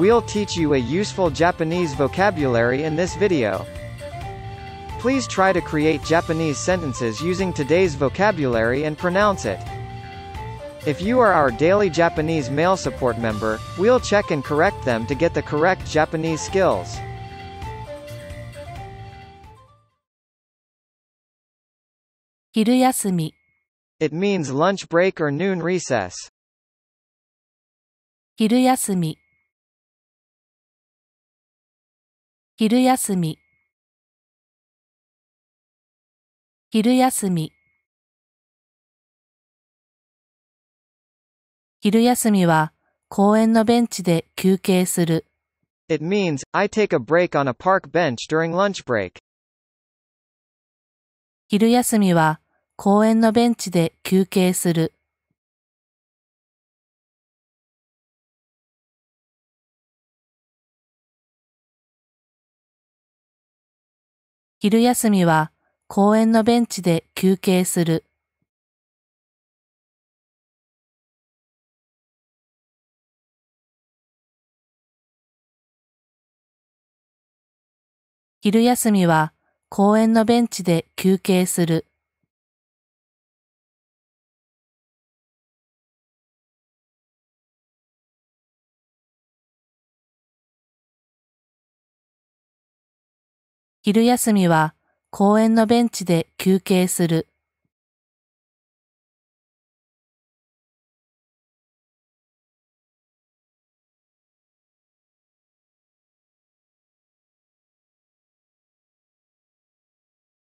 We'll teach you a useful Japanese vocabulary in this video. Please try to create Japanese sentences using today's vocabulary and pronounce it. If you are our daily Japanese mail support member, we'll check and correct them to get the correct Japanese skills. It means lunch break or noon recess. 昼休み。昼休み。昼休みは公園のベンチで休憩する。It means, I take a break on a park bench during lunch break. 昼休みは公園のベンチで休憩する。昼休みは公園のベンチで休憩する。昼休みは公園のベンチで休憩する。昼休みは公園のベンチで休憩する。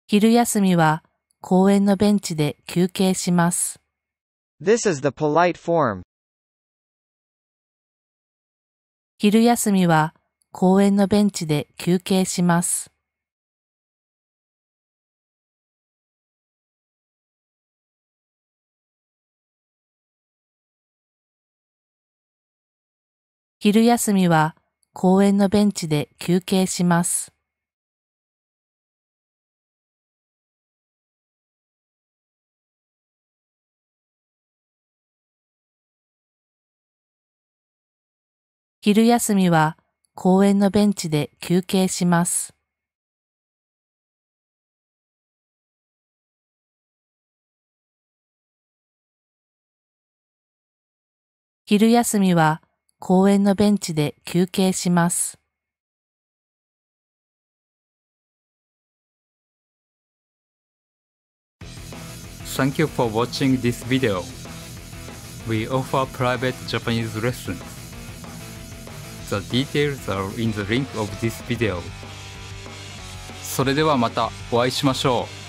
昼休みは公園のベンチで休憩します。This is the polite form. 昼休みは公園のベンチで休憩します。昼休みは公園のベンチで休憩します。昼休みは公園のベンチで休憩します。昼休みは公園のベンチで休憩します。Thank you for watching this video. We offer private Japanese lessons. The details are in the link of this video. それではまたお会いしましょう。